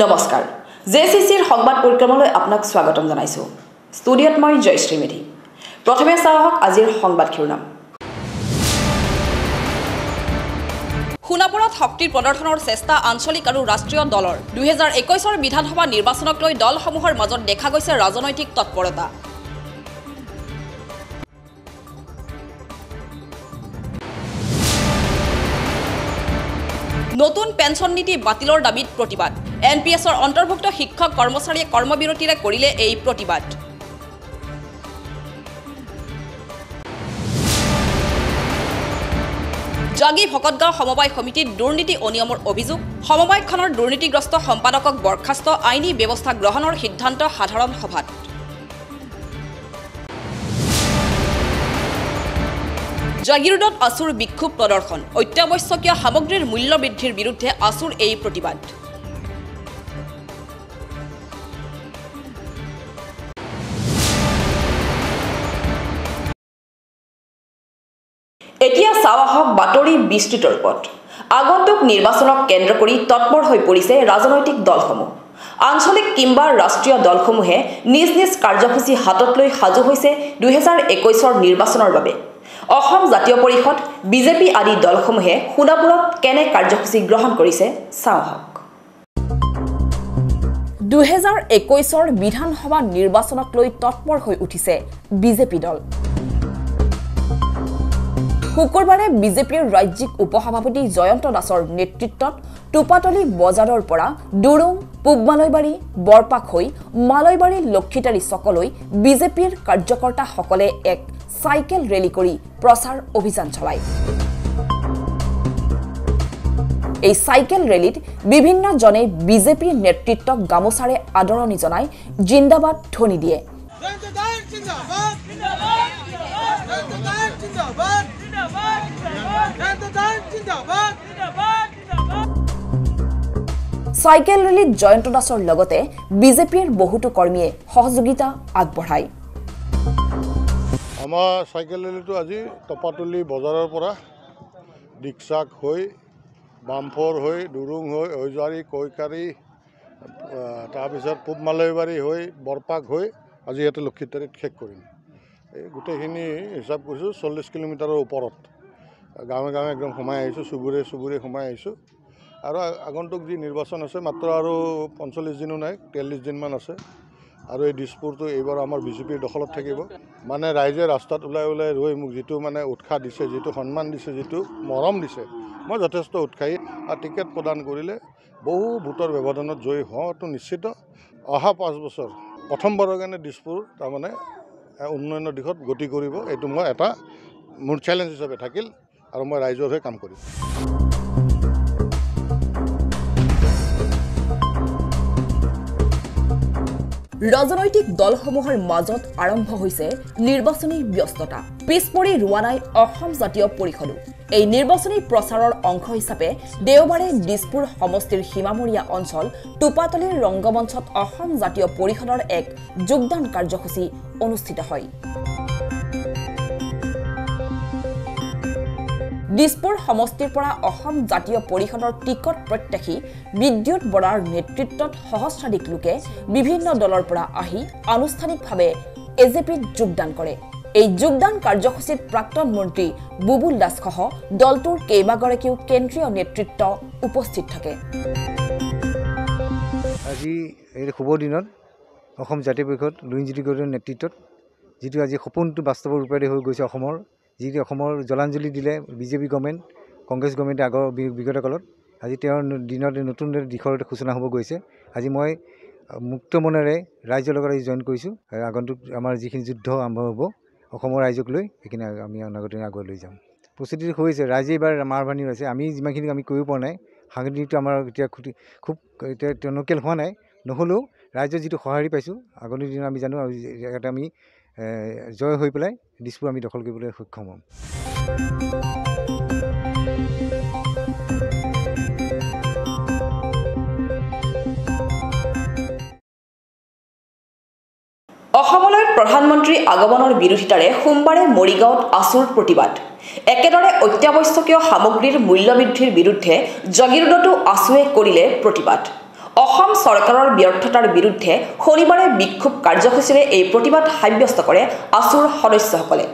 নমস্কাৰ। J C চিৰ সংবাদ পৰিক্ৰমালৈ আপোনাক স্বাগতম জনাইছোঁ। ষ্টুডিঅ'ত মই জয়শ্ৰী মেধি প্ৰথমে চাওঁ আহক আজিৰ সংবাদ শিৰোনাম। সোণাপুৰত শক্তিৰ প্ৰদৰ্শনৰ চেষ্টা আঞ্চলিক আৰু ৰাষ্ট্ৰীয় দলৰ। দুহেজাৰ একৈছৰ বিধানসভা নিৰ্বাচনক লৈ দলসমূহৰ মাজত দেখা গৈছে ৰাজনৈতিক তৎপৰতা। নতুন পেঞ্চন নীতি বাতিলৰ দাবীত প্ৰতিবাদ। এন পি এছৰ অন্তৰ্ভুক্ত শিক্ষক কৰ্মচাৰীয়ে কৰ্মবিৰতিৰে কৰিলে এই প্ৰতিবাদ। জাগি ভকতগাঁও সমবায় সমিতিত দুৰ্নীতি অনিয়মৰ অভিযোগ। সমবায়খনৰ দুৰ্নীতিগ্ৰস্ত সম্পাদকক বৰ্খাস্ত আইনী ব্যৱস্থা গ্ৰহণৰ সিদ্ধান্ত সাধাৰণ সভাত। জাগিৰোডত আছুৰ বিক্ষোভ প্ৰদৰ্শন। অত্যাৱশ্যকীয় সামগ্ৰীৰ মূল্য বৃদ্ধিৰ বিৰুদ্ধে আছুৰ এই প্ৰতিবাদ। এতিয়া চাওঁ আহক বাতৰি বিস্তৃত ৰূপত আগন্তুক নিৰ্বাচনক কেন্দ্ৰ কৰি তৎপৰ হৈ পৰিছে ৰাজনৈতিক দলসমূহ। আঞ্চলিক কিম্বা ৰাষ্ট্ৰীয় দলসমূহে নিজ নিজ কাৰ্যসূচী হাতত লৈ সাজু হৈছে দুহেজাৰ একৈছৰ নিৰ্বাচনৰ বাবে। অসম জাতীয় পৰিষদ বিজেপি আদি দলসমূহে সোণাপুৰত কেনে কাৰ্যসূচী গ্ৰহণ কৰিছে চাওঁ আহক। দুহেজাৰ একৈছৰ বিধানসভা নিৰ্বাচনক লৈ তৎপৰ হৈ উঠিছে বিজেপি দল। শুকুৰবাৰে বিজেপিৰ ৰাজ্যিক উপসভাপতি জয়ন্ত দাসৰ নেতৃত্বত টোপাতলি বজাৰৰ পৰা ডুৰুং পূব মালৈবাৰী বৰপাক হৈ মালৈবাৰী লক্ষিতাৰী চকলৈ বিজেপিৰ কাৰ্যকৰ্তাসকলে এক চাইকেল ৰেলী কৰি প্ৰচাৰ অভিযান চলায়। এই চাইকেল ৰেলীত বিভিন্নজনে বিজেপিৰ নেতৃত্বক গামোচাৰে আদৰণি জনাই জিন্দাবাদ ধ্বনি দিয়ে। চাইকেল ৰেলীত জয়ন্ত দাসৰ লগতে বিজেপিৰ বহুতো কৰ্মীয়ে সহযোগিতা আগবঢ়ায়। আমাৰ চাইকেল ৰেলীটো আজি টপাতলি বজাৰৰ পৰা ডিকচাক হৈ বামফৰ হৈ ডুৰুং হৈ ঐজাৰী কৈকাৰী তাৰপিছত পূব মালৈবাৰী হৈ বৰপাক হৈ আজি ইয়াতে লক্ষিতাৰীত শেষ কৰিম। এই গোটেইখিনি হিচাপ কৰিছোঁ চল্লিছ কিলোমিটাৰৰ ওপৰত। গাঁৱে গাঁৱে একদম সোমাই আহিছোঁ চুবুৰে চুবুৰে সোমাই আহিছোঁ। আৰু আগন্তুক যি নিৰ্বাচন আছে মাত্ৰ আৰু পঞ্চল্লিছ দিনো নাই তিয়াল্লিছ দিনমান আছে। আৰু এই দিছপুৰটো এইবাৰ আমাৰ বিজেপিৰ দখলত থাকিব। মানে ৰাইজে ৰাস্তাত ওলাই ওলাই ৰৈ মোক যিটো মানে উৎসাহ দিছে যিটো সন্মান দিছে যিটো মৰম দিছে মই যথেষ্ট উৎসাহী। আৰু টিকেট প্ৰদান কৰিলে বহু ভোটৰ ব্যৱধানত জয়ী হোৱাটো নিশ্চিত। অহা পাঁচ বছৰ প্ৰথমবাৰৰ কাৰণে দিছপুৰ তাৰমানে উন্নয়নৰ দিশত গতি কৰিব। এইটো মই এটা মোৰ চেলেঞ্জ হিচাপে থাকিল আৰু মই ৰাইজৰ হৈ কাম কৰিম। ৰাজনৈতিক দলসমূহৰ মাজত আৰম্ভ হৈছে নিৰ্বাচনী ব্যস্ততা। পিছ পৰি ৰোৱা নাই অসম জাতীয় পৰিষদো। এই নিৰ্বাচনী প্ৰচাৰৰ অংশ হিচাপে দেওবাৰে দিছপুৰ সমষ্টিৰ সীমামূৰীয়া অঞ্চল টোপাতলিৰ ৰংগমঞ্চত অসম জাতীয় পৰিষদৰ এক যোগদান কাৰ্যসূচী অনুষ্ঠিত হয়। দিছপুৰ সমষ্টিৰ পৰা অসম জাতীয় পৰিষদৰ টিকট প্ৰত্যাশী বিদ্যুৎ বৰাৰ নেতৃত্বত সহস্ৰাধিক লোকে বিভিন্ন দলৰ পৰা আহি আনুষ্ঠানিকভাৱে এ জে পিত যোগদান কৰে। এই যোগদান কাৰ্যসূচীত প্ৰাক্তন মন্ত্ৰী বুবুল দাসসহ দলটোৰ কেইবাগৰাকীও কেন্দ্ৰীয় নেতৃত্ব উপস্থিত থাকে। আজি এই শুভ দিনত অসম জাতীয় পৰিষদ লুৰিণজ্যোতি গগৈৰ নেতৃত্বত যিটো আজি সপোনটো বাস্তৱ ৰূপেৰে হৈ গৈছে অসমৰ যিটো অসমৰ জলাঞ্জলি দিলে বিজেপি গভৰ্ণমেণ্ট কংগ্ৰেছ গভৰ্ণমেণ্টে আগৰ বি- বিগত কালত আজি তেওঁৰ দিনত নতুন দিশৰ সূচনা হ'ব গৈছে। আজি মই মুক্ত মনেৰে ৰাইজৰ লগত আজি জইন কৰিছোঁ। আৰু আগন্তুক আমাৰ যিখিনি যুদ্ধ আৰম্ভ হ'ব অসমৰ ৰাইজক লৈ সেইখিনি আমি অনাগত দিনত আগুৱাই লৈ যাম। প্ৰস্তুতি হৈছে ৰাইজে এইবাৰ মাৰ বান্ধি আছে আমি যিমানখিনি আমি কৰিব পৰা নাই সাংগঠনিকটো আমাৰ এতিয়া খুটি খুব এতিয়া টনকিয়াল হোৱা নাই। নহ'লেও ৰাইজৰ যিটো সঁহাৰি পাইছোঁ আগন্তুক দিনত আমি জানো আৰু ইয়াতে আমি জয় হৈ পেলাই দিছপুৰ আমি দখল কৰিবলৈ সক্ষম হ'ম। অসমলৈ প্ৰধানমন্ত্ৰী আগমনৰ বিৰোধিতাৰে সোমবাৰে মৰিগাঁৱত আছুৰ প্ৰতিবাদ। একেদৰে অত্যাৱশ্যকীয় সামগ্ৰীৰ মূল্য বৃদ্ধিৰ বিৰুদ্ধে জাগিৰোডতো আছুৱে কৰিলে প্ৰতিবাদ। অসম চৰকাৰৰ ব্যৰ্থতাৰ বিৰুদ্ধে শনিবাৰে বিক্ষোভ কাৰ্যসূচীৰে এই প্ৰতিবাদ সাব্যস্ত কৰে আছুৰ সদস্যসকলে।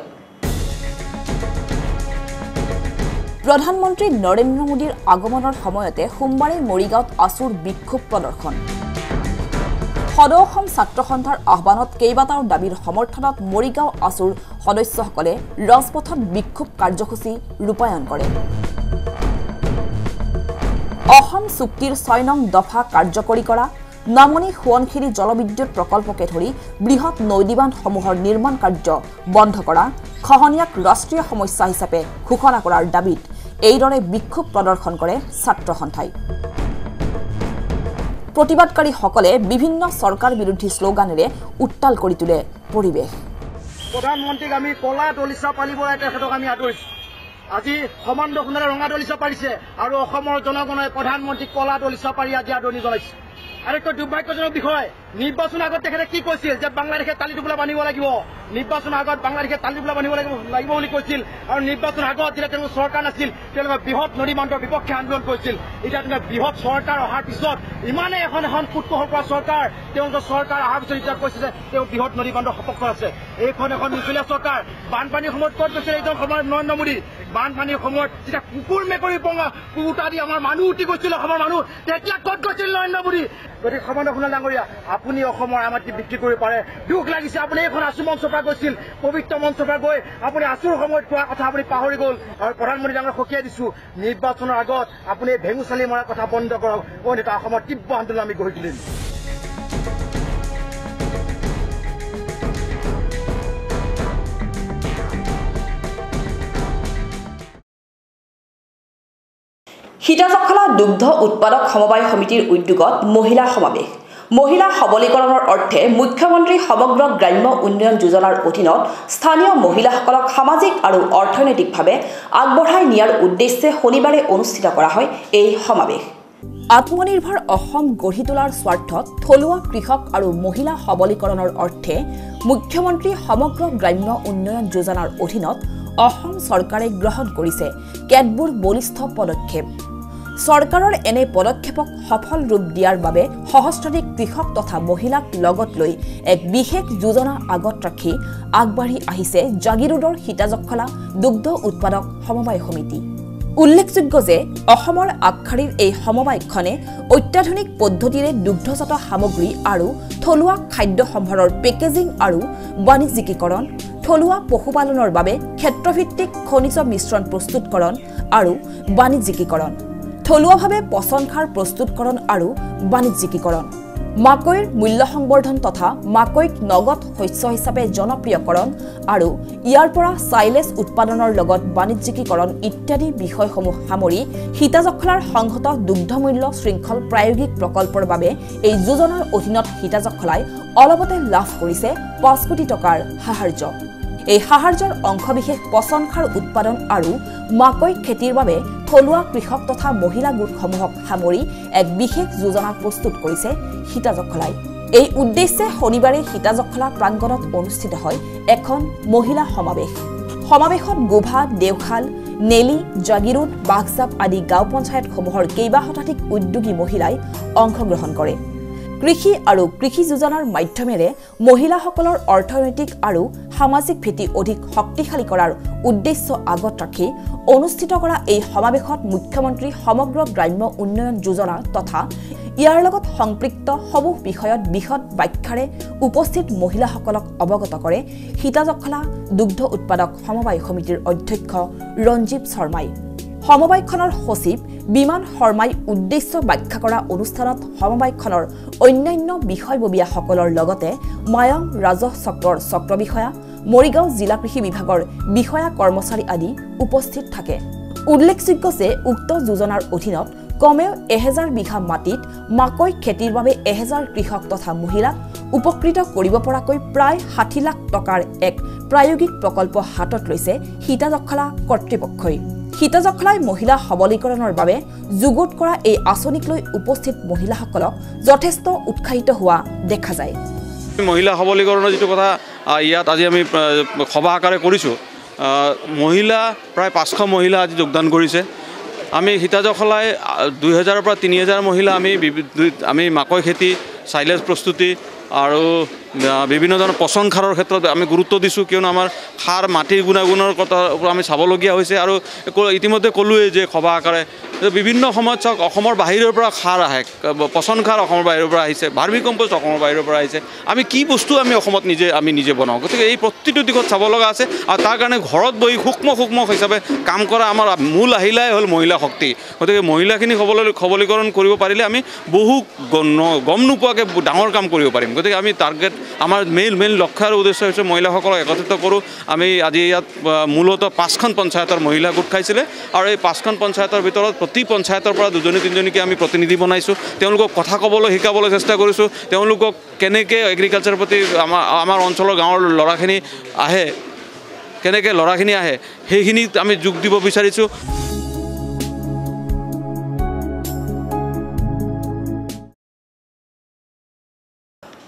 প্ৰধানমন্ত্ৰী নৰেন্দ্ৰ মোদীৰ আগমনৰ সময়তে সোমবাৰে মৰিগাঁৱত আছুৰ বিক্ষোভ প্ৰদৰ্শন। সদৌ অসম ছাত্ৰ সন্থাৰ আহ্বানত কেইবাটাও দাবীৰ সমৰ্থনত মৰিগাঁও আছুৰ সদস্যসকলে ৰাজপথত বিক্ষোভ কাৰ্যসূচী ৰূপায়ণ কৰে। অসম চুক্তিৰ ছয় নং দফা কাৰ্যকৰী কৰা নামনি সোৱণশিৰি জলবিদ্যুৎ প্ৰকল্পকে ধৰি বৃহৎ নৈদিবান্ধসমূহৰ নিৰ্মাণ কাৰ্য বন্ধ কৰা খহনীয়াক ৰাষ্ট্ৰীয় সমস্যা হিচাপে ঘোষণা কৰাৰ দাবীত এইদৰে বিক্ষোভ প্ৰদৰ্শন কৰে ছাত্ৰ সন্থাই প্ৰতিবাদকাৰীসকলে বিভিন্ন চৰকাৰ বিৰোধী শ্লোগানেৰে উত্তাল কৰি তোলে পৰিৱেশ। প্ৰধানমন্ত্ৰীক আমি কলা দলিচা পালিবলৈ তেখেতক আমি আদৰিছো। আজি সমান দক্ষিণে ৰঙা দলিচা পাৰিছে আৰু অসমৰ জনগণে প্ৰধানমন্ত্ৰীক কলা দলিচা পাৰি আজি আদৰণি জনাইছে। আটাইতকৈ দুৰ্ভাগ্যজনক বিষয় নিৰ্বাচনৰ আগত তেখেতে কি কৈছিল? যে বাংলাদেশে তালি টোপোলা বান্ধিব লাগিব। নিৰ্বাচনৰ আগত বাংলাদেশে তালি টোপোলা বান্ধিব লাগিব বুলি কৈছিল। আৰু নিৰ্বাচনৰ আগত যেতিয়া তেওঁলোকৰ চৰকাৰ নাছিল তেওঁলোকে বৃহৎ নদী বান্ধৰ বিপক্ষে আন্দোলন কৰিছিল। এতিয়া তেওঁলোকে বৃহৎ চৰকাৰ অহাৰ পিছত ইমানে এখন এখন ফুটকহৰ পৰা চৰকাৰ তেওঁলোকৰ চৰকাৰ অহাৰ পিছত এতিয়া কৈছে যে তেওঁ বৃহৎ নদী বান্ধৰ সপক্ষ আছে এইখন এখন মিছলীয়া চৰকাৰ। বানপানীৰ সময়ত ক'ত গৈছিল এইজন সময়ত নৰেন্দ্ৰ মোদী? বানপানীৰ সময়ত যেতিয়া কুকুৰ মেকুৰী পঙা কুকুটা দি আমাৰ মানুহ উঠি গৈছিল অসমৰ মানুহ তেতিয়া ক'ত গৈছিল নৰেন্দ্ৰ মোদী? গতিকে সমানে শুনা ডাঙৰীয়া আপুনি অসমৰ আমাটি বিক্ৰী কৰিব পাৰে। দুখ লাগিছে আপুনি এইখন আছু মঞ্চৰ পৰা গৈছিল পবিত্ৰ মঞ্চৰ পৰা গৈ আপুনি আছুৰ সময়ত কোৱা কথা আপুনি পাহৰি গ'ল। আৰু প্ৰধানমন্ত্ৰী ডাঙৰ সকিয়াই দিছো নিৰ্বাচনৰ আগত আপুনি ভেঙু চালি মৰাৰ কথা বন্ধ কৰক। অন্যথা অসমৰ তীব্ৰ আন্দোলন আমি গঢ়ি তুলিম। সীতাজখলা দুগ্ধ উৎপাদক সমবায় সমিতিৰ উদ্যোগত মহিলা সমাৱেশ। মহিলা সবলীকৰণৰ অৰ্থে মুখ্যমন্ত্ৰী সমগ্ৰ গ্ৰাম্য উন্নয়ন যোজনাৰ অধীনত স্থানীয় মহিলাসকলক সামাজিক আৰু অৰ্থনৈতিকভাৱে আগবঢ়াই নিয়াৰ উদ্দেশ্যে শনিবাৰে অনুষ্ঠিত কৰা হয় এই সমাৱেশ। আত্মনিৰ্ভৰ অসম গঢ়ি তোলাৰ স্বাৰ্থত থলুৱা কৃষক আৰু মহিলা সবলীকৰণৰ অৰ্থে মুখ্যমন্ত্ৰী সমগ্ৰ গ্ৰাম্য উন্নয়ন যোজনাৰ অধীনত অসম চৰকাৰে গ্ৰহণ কৰিছে কেতবোৰ বলিষ্ঠ পদক্ষেপ। চৰকাৰৰ এনে পদক্ষেপক সফল ৰূপ দিয়াৰ বাবে সহস্ৰাধিক কৃষক তথা মহিলাক লগত লৈ এক বিশেষ যোজনা আগত ৰাখি আগবাঢ়ি আহিছে জাগিৰোডৰ সীতাজখলা দুগ্ধ উৎপাদক সমবায় সমিতি। উল্লেখযোগ্য যে অসমৰ আগশাৰীৰ এই সমবায়খনে অত্যাধুনিক পদ্ধতিৰে দুগ্ধজাত সামগ্ৰী আৰু থলুৱা খাদ্য সম্ভাৰৰ পেকেজিং আৰু বাণিজ্যিকীকৰণ থলুৱা পশুপালনৰ বাবে ক্ষেত্ৰভিত্তিক খনিজ মিশ্ৰণ প্ৰস্তুতকৰণ আৰু বাণিজ্যিকীকৰণ। থলুৱাভাৱে পচন সাৰ প্ৰস্তুতকৰণ আৰু বাণিজ্যিকীকৰণ। মাকৈৰ মূল্য সংবৰ্ধন তথা মাকৈক নগদ শস্য হিচাপে জনপ্ৰিয়কৰণ আৰু ইয়াৰ পৰা চাইলেজ উৎপাদনৰ লগত বাণিজ্যিকীকৰণ ইত্যাদি বিষয়সমূহ সামৰি সীতাজখলাৰ সংহত দুগ্ধমূল্য শৃংখল প্ৰায়োগিক প্ৰকল্পৰ বাবে এই যোজনাৰ অধীনত সীতাজখলাই অলপতে লাভ কৰিছে পাঁচ কোটি টকাৰ সাহাৰ্য। এই সাহাৰ্যৰ অংশবিশেষ পচন সাৰ উৎপাদন আৰু মাকৈ খেতিৰ বাবে থলুৱা কৃষক তথা মহিলা গোটসমূহক সামৰি এক বিশেষ যোজনা প্ৰস্তুত কৰিছে সীতাজখলাই এই উদ্দেশ্যে শনিবাৰে সীতাজখলা প্ৰাংগণত অনুষ্ঠিত হয় এখন মহিলা সমাৱেশ। সমাৱেশত গোভা দেওশাল নেলি জাগিৰোড বাঘজাপ আদি গাঁও পঞ্চায়তসমূহৰ কেইবা শতাধিক উদ্যোগী মহিলাই অংশগ্ৰহণ কৰে। কৃষি আৰু কৃষি যোজনাৰ মাধ্যমেৰে মহিলাসকলৰ অৰ্থনৈতিক আৰু সামাজিক ভেটি অধিক শক্তিশালী কৰাৰ উদ্দেশ্য আগত ৰাখি অনুষ্ঠিত কৰা এই সমাৱেশত মুখ্যমন্ত্ৰী সমগ্ৰ গ্ৰাম্য উন্নয়ন যোজনা তথা ইয়াৰ লগত সম্পৃক্ত সমূহ বিষয়ত বিশদ ব্যাখ্যাৰে উপস্থিত মহিলাসকলক অৱগত কৰে সীতাজখলা দুগ্ধ উৎপাদক সমবায় সমিতিৰ অধ্যক্ষ ৰঞ্জীৱ শৰ্মাই। সমবায়খনৰ সচিব বিমান শৰ্মাই উদ্দেশ্য ব্যাখ্যা কৰা অনুষ্ঠানত সমবায়খনৰ অন্যান্য বিষয়ববীয়াসকলৰ লগতে মায়ং ৰাজহ চক্ৰৰ চক্ৰ বিষয়া মৰিগাঁও জিলা কৃষি বিভাগৰ বিষয়া কৰ্মচাৰী আদি উপস্থিত থাকে। উল্লেখযোগ্য যে উক্ত যোজনাৰ অধীনত কমেও এহেজাৰ বিঘা মাটিত মাকৈ খেতিৰ বাবে এহেজাৰ কৃষক তথা মহিলাক উপকৃত কৰিব পৰাকৈ প্ৰায় ষাঠি লাখ টকাৰ এক প্ৰায়োগিক প্ৰকল্প হাতত লৈছে সীতাজখলা কৰ্তৃপক্ষই। সীতাজখলাই মহিলা সবলীকৰণৰ বাবে যুগুত কৰা এই আঁচনিক লৈ উপস্থিত মহিলাসকলক যথেষ্ট উৎসাহিত হোৱা দেখা যায়। মহিলা সবলীকৰণৰ যিটো কথা ইয়াত আজি আমি সভা আকাৰে কৰিছোঁ মহিলা প্ৰায় পাঁচশ মহিলা আজি যোগদান কৰিছে। আমি সীতাজখলাই দুই হেজাৰৰ পৰা তিনি হেজাৰ মহিলা আমি আমি মাকৈ খেতি চাইলেজ প্ৰস্তুতি আৰু বিভিন্ন ধৰণৰ পচন সাৰৰ ক্ষেত্ৰত আমি গুৰুত্ব দিছোঁ কিয়নো আমাৰ সাৰ মাটিৰ গুণাগুণৰ কথা ওপৰত আমি চাবলগীয়া হৈছে আৰু ইতিমধ্যে ক'লোৱেই যে সভা আকাৰে। বিভিন্ন সময়ত চাওক অসমৰ বাহিৰৰ পৰা সাৰ আহে পচন সাৰ অসমৰ বাহিৰৰ পৰা আহিছে ভাৰ্মি কম্প'ষ্ট অসমৰ বাহিৰৰ পৰা আহিছে। আমি কি বস্তু আমি অসমত নিজে আমি নিজে বনাওঁ? গতিকে এই প্ৰতিটো দিশত চাব লগা আছে আৰু তাৰ কাৰণে ঘৰত বহি সূক্ষ্ম সূক্ষ্ম হিচাপে কাম কৰা আমাৰ মূল আহিলাই হ'ল মহিলা শক্তি। গতিকে মহিলাখিনি সবল সবলীকৰণ কৰিব পাৰিলে আমি বহু গম নোপোৱাকৈ ডাঙৰ কাম কৰিব পাৰিম। গতিকে আমি টাৰ্গেট আমাৰ মেইন মেইন লক্ষ্য আৰু উদ্দেশ্য হৈছে মহিলাসকলক একত্ৰিত কৰোঁ। আমি আজি ইয়াত মূলতঃ পাঁচখন পঞ্চায়তৰ মহিলা গোট খাইছিলে আৰু এই পাঁচখন পঞ্চায়তৰ ভিতৰত প্ৰতি পঞ্চায়তৰ পৰা দুজনী তিনিজনীকে আমি প্ৰতিনিধি বনাইছোঁ। তেওঁলোকক কথা ক'বলৈ শিকাবলৈ চেষ্টা কৰিছোঁ। তেওঁলোকক কেনেকৈ এগ্ৰিকালচাৰৰ প্ৰতি আমাৰ আমাৰ অঞ্চলৰ গাঁৱৰ ল'ৰাখিনি আহে কেনেকৈ ল'ৰাখিনি আহে সেইখিনিত আমি যোগ দিব বিচাৰিছোঁ।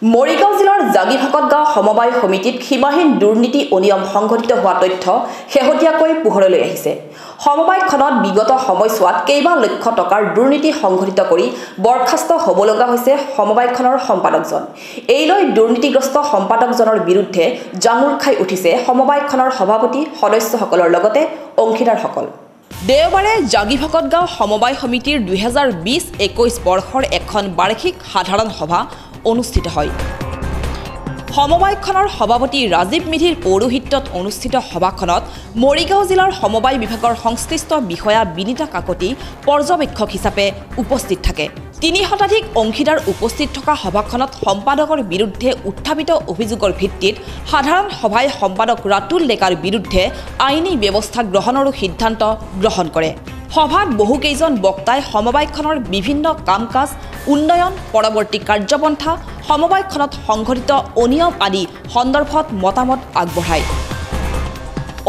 মৰিগাঁও জিলাৰ জাগিভাকত গাঁও সমবায় সমিতিত সীমাহীন দুৰ্নীতি অনিয়ম সংঘটিত হোৱা তথ্য শেহতীয়াকৈ পোহৰলৈ আহিছে। সমবায়খনত বিগত সময়ছোৱাত কেইবা লক্ষ টকাৰ দুৰ্নীতি সংঘটিত কৰি বৰ্খাস্ত হ'ব লগা হৈছে সমবায়খনৰ সম্পাদকজন। এই লৈ দুৰ্নীতিগ্ৰস্ত সম্পাদকজনৰ বিৰুদ্ধে জাঙুৰ খাই উঠিছে সমবায়খনৰ সভাপতি সদস্যসকলৰ লগতে অংশীদাৰসকল। দেওবাৰে জাগিভকত গাঁও সমবায় সমিতিৰ দুহেজাৰ বিছ একৈছ বৰ্ষৰ এখন বাৰ্ষিক সাধাৰণ সভা অনুষ্ঠিত হয়। সমবায়খনৰ সভাপতি ৰাজীৱ মেধিৰ পৌৰোহিত্যত অনুষ্ঠিত সভাখনত মৰিগাঁও জিলাৰ সমবায় বিভাগৰ সংশ্লিষ্ট বিষয়া বিনীতা কাকতি পৰ্যবেক্ষক হিচাপে উপস্থিত থাকে। তিনি শতাধিক অংশীদাৰ উপস্থিত থকা সভাখনত সম্পাদকৰ বিৰুদ্ধে উত্থাপিত অভিযোগৰ ভিত্তিত সাধাৰণ সভাই সম্পাদক ৰাতুল ডেকাৰ বিৰুদ্ধে আইনী ব্যৱস্থা গ্ৰহণৰো সিদ্ধান্ত গ্ৰহণ কৰে। সভাত বহুকেইজন বক্তাই সমবায়খনৰ বিভিন্ন কাম কাজ উন্নয়ন পৰৱৰ্তী কাৰ্যপন্থা সমবায়খনত সংঘটিত অনিয়ম আদি সন্দৰ্ভত মতামত আগবঢ়ায়।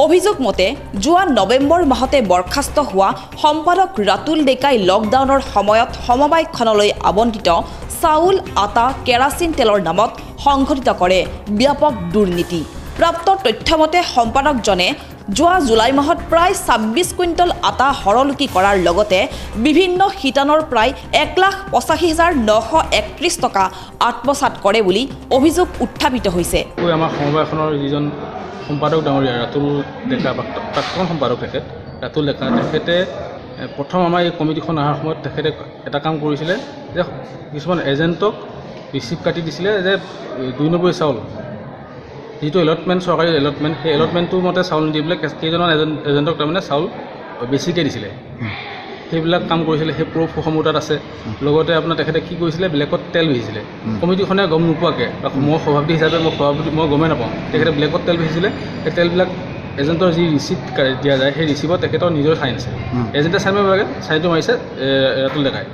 অভিযোগ মতে যোৱা নৱেম্বৰ মাহতে বৰ্খাস্ত হোৱা সম্পাদক ৰাতুল ডেকাই লকডাউনৰ সময়ত সমবায়খনলৈ আবণ্টিত চাউল আটা কেৰাচিন তেলৰ নামত সংঘটিত কৰে। ব্যাপক দুৰ্নীতি। প্ৰাপ্ত তথ্যমতে সম্পাদকজনে যোৱা জুলাই মাহত প্ৰায় ছাব্বিছ কুইণ্টল আটা সৰলুকি কৰাৰ লগতে বিভিন্ন শিতানৰ প্ৰায় এক লাখ পঁচাশী হাজাৰ নশ একত্ৰিছ টকা আত্মসাত কৰে বুলি অভিযোগ উত্থাপিত হৈছে। আমাৰ সমবায়খনৰ যিজন সম্পাদক ডাঙৰীয়া ৰাতুল ডেকা প্ৰাক্ত- প্ৰাক্তন সম্পাদক তেখেত? ৰাতুল ডেকা তেখেতে প্ৰথম আমাৰ এই কমিটিখন অহাৰ সময়ত তেখেতে এটা কাম কৰিছিলে যে কিছুমান এজেণ্টক ৰিচিপ্ট কাটি দিছিলে যে দুই নম্বৰ চাউল যিটো এলটমেণ্ট চৰকাৰী এলটমেণ্ট সেই এলটমেণ্টটোৰ মতে চাউল নিদি পেলাই কেই- কেইজনমান এজেণ্ট এজেণ্টক তাৰমানে চাউল বেছিকৈ দিছিলে। সেইবিলাক কাম কৰিছিলে সেই প্ৰুফসমূহ তাত আছে। লগতে আপোনাৰ তেখেতে কি কৰিছিলে ব্লেকত তেল বেচিছিলে কমিটিখনে গম নোপোৱাকৈ মই সভাপতি হিচাপে মই সভাপতি মই গমেই নাপাওঁ। তেখেতে ব্লেকত তেল বেচিছিলে সেই তেলবিলাক এজেণ্টৰ যি ৰিচিপ্ট দিয়া যায় সেই ৰিচিপ্টত তেখেতৰ নিজৰ চাইন আছে। এজেণ্টে চাইন মাৰিব লাগে চাইনটো মাৰিছে ৰাতুল ডেকাই।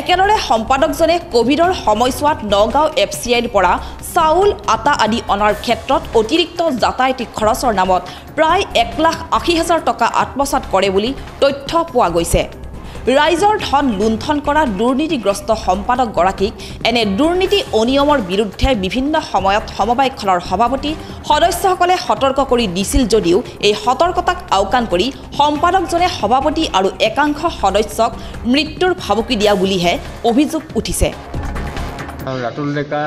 একেদৰে সম্পাদকজনে কভিডৰ সময়ছোৱাত নগাঁও এফ চি আইৰ পৰা চাউল আটা আদি অনাৰ ক্ষেত্ৰত অতিৰিক্ত যাতায়াতী খৰচৰ নামত প্ৰায় এক লাখ আশী হাজাৰ টকা আত্মসাত কৰে বুলি তথ্য পোৱা গৈছে। ৰাইজৰ ধন লুণ্ঠন কৰা দুৰ্নীতিগ্ৰস্ত সম্পাদকগৰাকীক এনে দুৰ্নীতি অনিয়মৰ বিৰুদ্ধে বিভিন্ন সময়ত সমবায়খনৰ সভাপতি সদস্যসকলে সতৰ্ক কৰি দিছিল যদিও এই সতৰ্কতাক আওকাণ কৰি সম্পাদকজনে সভাপতি আৰু একাংশ সদস্যক মৃত্যুৰ ভাবুকি দিয়া বুলিহে অভিযোগ উঠিছে। ৰাতুল ডেকা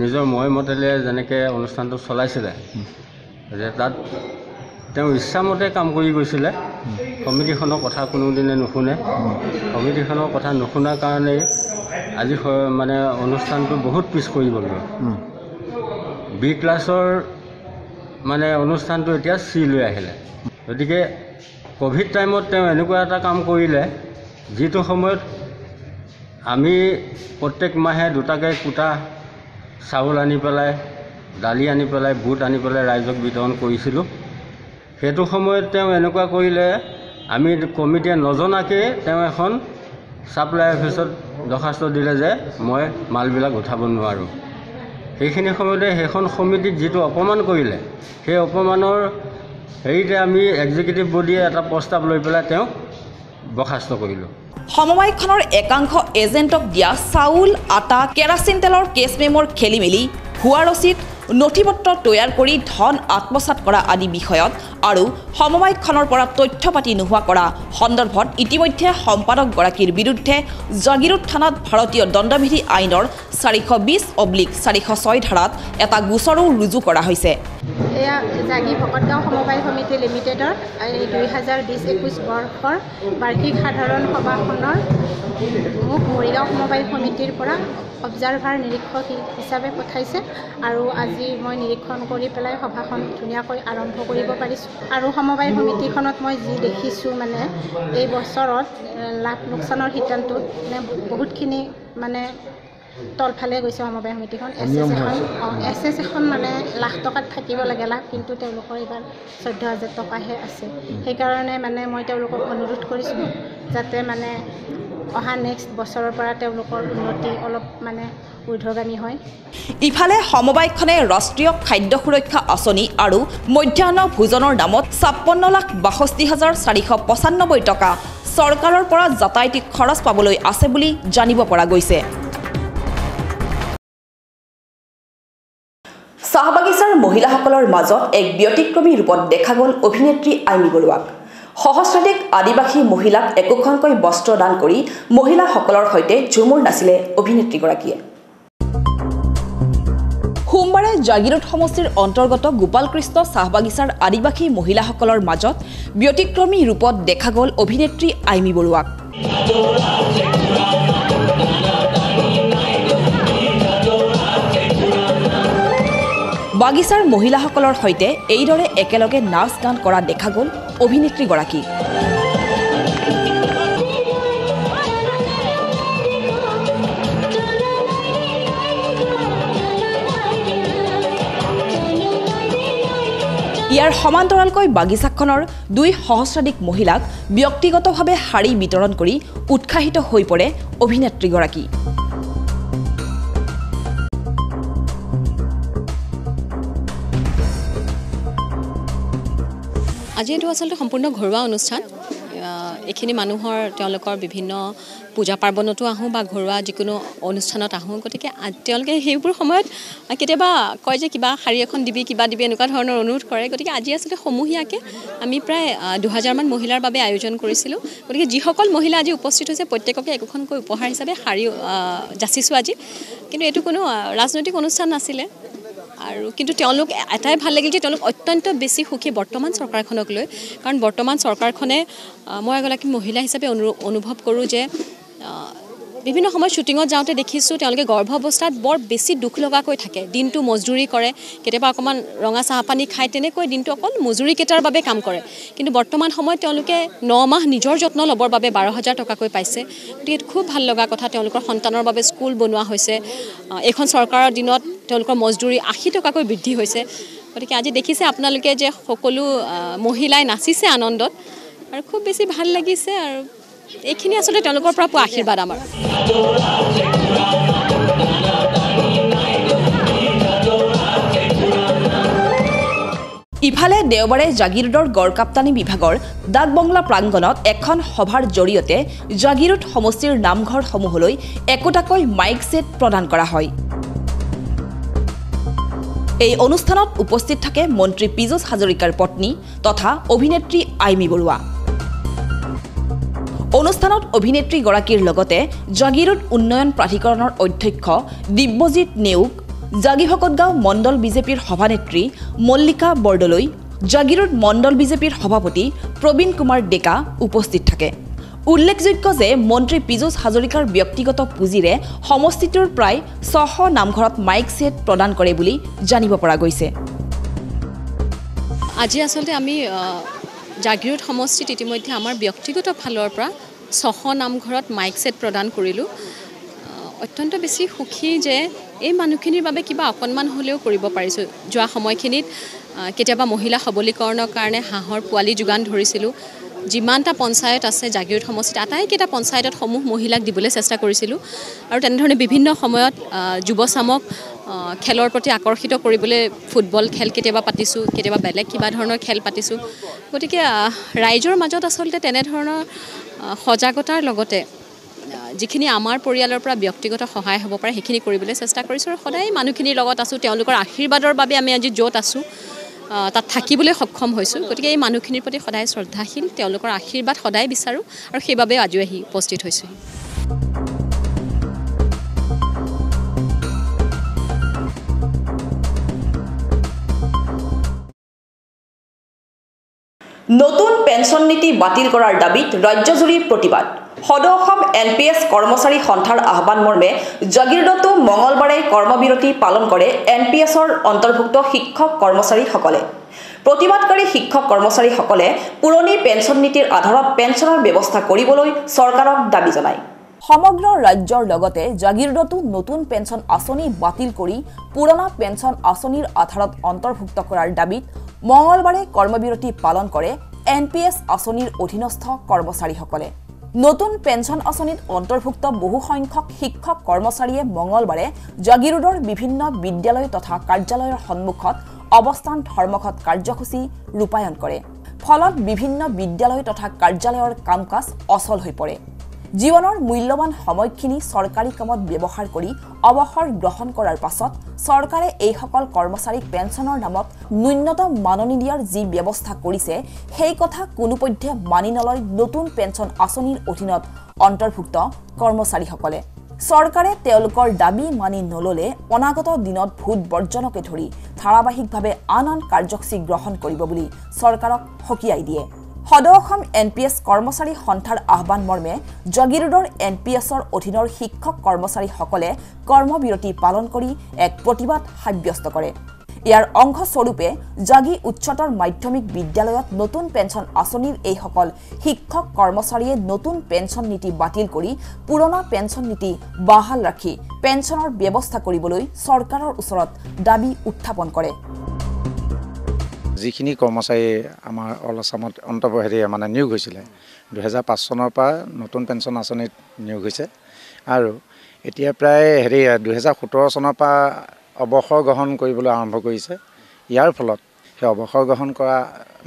নিজৰ মই মতেৰে যেনেকৈ অনুষ্ঠানটো চলাইছিলে যে তাত তেওঁ ইচ্ছামতে কাম কৰি গৈছিলে। কমিটিখনৰ কথা কোনোদিনে নুশুনে। কমিটিখনৰ কথা নুশুনাৰ কাৰণেই আজি মানে অনুষ্ঠানটো বহুত পিছ পৰি গ'লগৈ। বি ক্লাছৰ মানে অনুষ্ঠানটো এতিয়া চি লৈ আহিলে। গতিকে ক'ভিড টাইমত তেওঁ এনেকুৱা এটা কাম কৰিলে যিটো সময়ত আমি প্ৰত্যেক মাহে দুটাকৈ কুটা চাউল আনি পেলাই দালি আনি পেলাই বুট আনি পেলাই ৰাইজক বিতৰণ কৰিছিলোঁ। সেইটো সময়ত তেওঁ এনেকুৱা কৰিলে আমি কমিটিয়ে নজনাকৈ তেওঁ এখন ছাপ্লাই অফিচত দৰ্খাস্ত দিলে যে মই মালবিলাক উঠাব নোৱাৰোঁ। সেইখিনি সময়তে সেইখন সমিতিক যিটো অপমান কৰিলে সেই অপমানৰ হেৰিতে আমি এক্সিকিউটিভ বডিয়ে এটা প্ৰস্তাৱ লৈ পেলাই তেওঁক বৰ্খাস্ত কৰিলোঁ। সমবায়খনৰ একাংশ এজেণ্টক দিয়া চাউল আটা কেৰাচিন তেলৰ কেছ মেমৰ খেলি মেলি ভুৱা ৰচিদ নথি পত্ৰ তৈয়াৰ কৰি ধন আত্মসাত কৰা আদি বিষয়ত আৰু সমবায়খনৰ পৰা তথ্য পাতি নোহোৱা কৰা সন্দৰ্ভত ইতিমধ্যে সম্পাদকগৰাকীৰ বিৰুদ্ধে জাগিৰোড থানাত ভাৰতীয় দণ্ডবিধি আইনৰ চাৰিশ বিছ অব্লিক চাৰিশ ছয় ধাৰাত এটা গোচৰো ৰুজু কৰা হৈছে। এয়া জাগি ভকতগাঁও সমবায় সমিতি লিমিটেডৰ এই দুই হাজাৰ বিছ একৈছ বৰ্ষৰ বাৰ্ষিক সাধাৰণ সভাখনৰ মোক মৰিগাঁও সমবায় সমিতিৰ পৰা অবজাৰ্ভাৰ নিৰীক্ষক হিচাপে পঠাইছে আৰু আজি মই নিৰীক্ষণ কৰি পেলাই সভাখন ধুনীয়াকৈ আৰম্ভ কৰিব পাৰিছোঁ। আৰু সমবায় সমিতিখনত মই যি দেখিছোঁ মানে এই বছৰত লাভ লোকচানৰ সিদ্ধান্তত মানে বহুতখিনি মানে তলফালে গৈছে সমবায় সমিতিখন। এছ এছ এখন অঁ এছ এছ এখন মানে লাখ টকাত থাকিব লাগে লাভ কিন্তু তেওঁলোকৰ এইবাৰ চৈধ্য হাজাৰ টকাহে আছে। সেইকাৰণে মানে মই তেওঁলোকক অনুৰোধ কৰিছোঁ যাতে মানে অহা নেক্সট বছৰৰ পৰা তেওঁলোকৰ উন্নতি অলপ মানে ঊৰ্ধ্বগামী হয়। ইফালে সমবায়খনে ৰাষ্ট্ৰীয় খাদ্য সুৰক্ষা আঁচনি আৰু মধ্যাহ্ন ভোজনৰ নামত ছাপন্ন লাখ বাষষ্ঠি হাজাৰ চাৰিশ পঁচানব্বৈ টকা চৰকাৰৰ পৰা যাতায়াতী খৰচ পাবলৈ আছে বুলি জানিব পৰা গৈছে। চাহ বাগিচাৰ মহিলাসকলৰ মাজত এক ব্যতিক্ৰমী ৰূপত দেখা গ'ল অভিনেত্ৰী আইমী বৰুৱাক। সহস্ৰাধিক আদিবাসী মহিলাক একোখনকৈ বস্ত্ৰ দান কৰি মহিলাসকলৰ সৈতে ঝুমুৰ নাছিলে অভিনেত্ৰীগৰাকীয়ে। সোমবাৰে জাগিৰোড সমষ্টিৰ অন্তৰ্গত গোপালকৃষ্ণ চাহ বাগিচাৰ আদিবাসী মহিলাসকলৰ মাজত ব্যতিক্ৰমী ৰূপত দেখা গ'ল অভিনেত্ৰী আইমী বৰুৱাক। বাগিচাৰ মহিলাসকলৰ সৈতে এইদৰে একেলগে নাচ গান কৰা দেখা গ'ল অভিনেত্ৰীগৰাকী। ইয়াৰ সমান্তৰালকৈ বাগিচাখনৰ দুই সহস্ৰাধিক মহিলাক ব্যক্তিগতভাৱে শাৰী বিতৰণ কৰি উৎসাহিত হৈ পৰে অভিনেত্ৰীগৰাকী। আজি এইটো আচলতে সম্পূৰ্ণ ঘৰুৱা অনুষ্ঠান। এইখিনি মানুহৰ তেওঁলোকৰ বিভিন্ন পূজা পাৰ্বণতো আহোঁ বা ঘৰুৱা যিকোনো অনুষ্ঠানত আহোঁ। গতিকে তেওঁলোকে সেইবোৰ সময়ত কেতিয়াবা কয় যে কিবা শাৰী এখন দিবি কিবা দিবি এনেকুৱা ধৰণৰ অনুৰোধ কৰে। গতিকে আজি আচলতে সমূহীয়াকৈ আমি প্ৰায় দুহাজাৰমান মহিলাৰ বাবে আয়োজন কৰিছিলোঁ। গতিকে যিসকল মহিলা আজি উপস্থিত হৈছে প্ৰত্যেককে একোখনকৈ উপহাৰ হিচাপে শাৰী যাচিছোঁ আজি। কিন্তু এইটো কোনো ৰাজনৈতিক অনুষ্ঠান নাছিলে। আৰু কিন্তু তেওঁলোক এটাই ভাল লাগিল যে তেওঁলোক অত্যন্ত বেছি সুখী বৰ্তমান চৰকাৰখনক লৈ। কাৰণ বৰ্তমান চৰকাৰখনে মই এগৰাকী মহিলা হিচাপে অনু অনুভৱ কৰোঁ যে বিভিন্ন সময়ত শ্বুটিঙত যাওঁতে দেখিছোঁ তেওঁলোকে গৰ্ভ অৱস্থাত বৰ বেছি দুখ লগাকৈ থাকে। দিনটো মজদুৰি কৰে কেতিয়াবা অকণমান ৰঙা চাহ পানী খাই তেনেকৈ দিনটো অকল মজুৰিকেইটাৰ বাবে কাম কৰে। কিন্তু বৰ্তমান সময়ত তেওঁলোকে ন মাহ নিজৰ যত্ন ল'বৰ বাবে বাৰ হাজাৰ টকাকৈ পাইছে। গতিকে খুব ভাল লগা কথা তেওঁলোকৰ সন্তানৰ বাবে স্কুল বনোৱা হৈছে। এইখন চৰকাৰৰ দিনত তেওঁলোকৰ মজদুৰি আশী টকাকৈ বৃদ্ধি হৈছে। গতিকে আজি দেখিছে আপোনালোকে যে সকলো মহিলাই নাচিছে আনন্দত। আৰু খুব বেছি ভাল লাগিছে আৰু এইখিনি আচলতে তেওঁলোকৰ পৰা পোৱা আশীৰ্বাদ আমাৰ। ইফালে দেওবাৰে জাগিৰোডৰ গড়কাপ্তানী বিভাগৰ ডাকবংলা প্ৰাংগণত এখন সভাৰ জৰিয়তে জাগিৰোড সমষ্টিৰ নামঘৰসমূহলৈ একোটাকৈ মাইক ছেট প্ৰদান কৰা হয়। এই অনুষ্ঠানত উপস্থিত থাকে মন্ত্ৰী পীযুষ হাজৰিকাৰ পত্নী তথা অভিনেত্ৰী আইমী বৰুৱা। অনুষ্ঠানত অভিনেত্ৰীগৰাকীৰ লগতে জাগিৰোড উন্নয়ন প্ৰাধিকৰণৰ অধ্যক্ষ দিব্যজিৎ নেওগ জাগিভকতগাঁও মণ্ডল বিজেপিৰ সভানেত্ৰী মল্লিকা বৰদলৈ জাগিৰোড মণ্ডল বিজেপিৰ সভাপতি প্ৰবীণ কুমাৰ ডেকা উপস্থিত থাকে। উল্লেখযোগ্য যে মন্ত্ৰী পীযুষ হাজৰিকাৰ ব্যক্তিগত পুঁজিৰে সমষ্টিটোৰ প্ৰায় ছশ নামঘৰত মাইক ছেট প্ৰদান কৰে বুলি জানিব পৰা গৈছে। আজি আচলতে আমি জাগিৰোড সমষ্টিত ইতিমধ্যে আমাৰ ব্যক্তিগত ফালৰ পৰা ছশ নামঘৰত মাইক ছেট প্ৰদান কৰিলোঁ। অত্যন্ত বেছি সুখী যে এই মানুহখিনিৰ বাবে কিবা অকণমান হ'লেও কৰিব পাৰিছোঁ। যোৱা সময়খিনিত কেতিয়াবা মহিলা সবলীকৰণৰ কাৰণে হাঁহৰ পোৱালি যোগান ধৰিছিলোঁ। যিমানটা পঞ্চায়ত আছে জাগিৰোড সমষ্টিত আটাইকেইটা পঞ্চায়তত সমূহ মহিলাক দিবলৈ চেষ্টা কৰিছিলোঁ। আৰু তেনেধৰণে বিভিন্ন সময়ত যুৱচামক খেলৰ প্ৰতি আকৰ্ষিত কৰিবলৈ ফুটবল খেল কেতিয়াবা পাতিছোঁ কেতিয়াবা বেলেগ কিবা ধৰণৰ খেল পাতিছোঁ। গতিকে ৰাইজৰ মাজত আচলতে তেনেধৰণৰ সজাগতাৰ লগতে যিখিনি আমাৰ পৰিয়ালৰ পৰা ব্যক্তিগত সহায় হ'ব পাৰে সেইখিনি কৰিবলৈ চেষ্টা কৰিছোঁ আৰু সদায় মানুহখিনিৰ লগত আছোঁ তেওঁলোকৰ আশীৰ্বাদৰ বাবে আমি আজি য'ত আছোঁ তাত থাকিবলৈ সক্ষম হৈছোঁ। গতিকে এই মানুহখিনিৰ প্ৰতি সদায় শ্ৰদ্ধাশীল তেওঁলোকৰ আশীৰ্বাদ সদায় বিচাৰোঁ আৰু সেইবাবে আজিও আহি উপস্থিত হৈছোঁ নতুন পেঞ্চন নীতি বাতিল কৰাৰ দাবীত ৰাজ্যজুৰি প্ৰতিবাদ। সদ অসম এন পি এছ কৰ্মচাৰী সন্থাৰ আহ্বান মৰ্মে জাগিৰোডতো মঙলবাৰে কৰ্মবিৰতি পালন কৰে এন পি এছৰ অন্তৰ্ভুক্ত শিক্ষক কৰ্মচাৰীসকলে। প্ৰতিবাদকাৰী শিক্ষক কৰ্মচাৰীসকলে পুৰণি পেঞ্চন নীতিৰ আধাৰত পেঞ্চনৰ ব্যৱস্থা কৰিবলৈ চৰকাৰক দাবী জনায়। সমগ্ৰ ৰাজ্যৰ লগতে জাগিৰোডতো নতুন পেঞ্চন আঁচনি বাতিল কৰি পুৰণা পেঞ্চন আঁচনিৰ আধাৰত অন্তৰ্ভুক্ত কৰাৰ দাবীত মঙলবাৰে কৰ্মবিৰতি পালন কৰে এন পি এছ আঁচনিৰ অধীনস্থ কৰ্মচাৰীসকলে। নতুন পেঞ্চন আঁচনিত অন্তৰ্ভুক্ত বহুসংখ্যক শিক্ষক কৰ্মচাৰীয়ে মঙলবাৰে জাগিৰোডৰ বিভিন্ন বিদ্যালয় তথা কাৰ্যালয়ৰ সন্মুখত অৱস্থান ধৰ্মঘট কাৰ্যসূচী ৰূপায়ণ কৰে। ফলত বিভিন্ন বিদ্যালয় তথা কাৰ্যালয়ৰ কাম কাজ অচল হৈ পৰে। জীৱনৰ মূল্যৱান সময়খিনি চৰকাৰী কামত ব্যৱহাৰ কৰি অৱসৰ গ্ৰহণ কৰাৰ পাছত চৰকাৰে এইসকল কৰ্মচাৰীক পেঞ্চনৰ নামত ন্যূনতম মাননি দিয়াৰ যি ব্যৱস্থা কৰিছে সেই কথা কোনোপধ্যে মানি নলয় নতুন পেঞ্চন আঁচনিৰ অধীনত অন্তৰ্ভুক্ত কৰ্মচাৰীসকলে। চৰকাৰে তেওঁলোকৰ দাবী মানি নললে অনাগত দিনত ভোট বৰ্জনকে ধৰি ধাৰাবাহিকভাৱে আন আন কাৰ্যসূচী গ্ৰহণ কৰিব বুলি চৰকাৰক সকীয়াই দিয়ে। সদ অসম এন পি এছ কৰ্মচাৰী সন্থাৰ আহ্বান মৰ্মে জাগিৰোডৰ এন পি এছৰ অধীনৰ শিক্ষক কৰ্মচাৰীসকলে কৰ্মবিৰতি পালন কৰি এক প্ৰতিবাদ সাব্যস্ত কৰে। ইয়াৰ অংশস্বৰূপে জাগি উচ্চতৰ মাধ্যমিক বিদ্যালয়ত নতুন পেঞ্চন আঁচনিৰ এইসকল শিক্ষক কৰ্মচাৰীয়ে নতুন পেঞ্চন নীতি বাতিল কৰি পুৰণা পেঞ্চন নীতি বাহাল ৰাখি পেঞ্চনৰ ব্যৱস্থা কৰিবলৈ চৰকাৰৰ ওচৰত দাবী উত্থাপন কৰে। যিখিনি কৰ্মচাৰী আমাৰ অল আছামত অন্ত হেৰি মানে নিয়োগ হৈছিলে দুহেজাৰ পাঁচ চনৰ পৰা নতুন পেঞ্চন আঁচনিত নিয়োগ হৈছে। আৰু এতিয়া প্ৰায় হেৰি দুহেজাৰ সোতৰ চনৰ পৰা অৱসৰ গ্ৰহণ কৰিবলৈ আৰম্ভ কৰিছে। ইয়াৰ ফলত সেই অৱসৰ গ্ৰহণ কৰা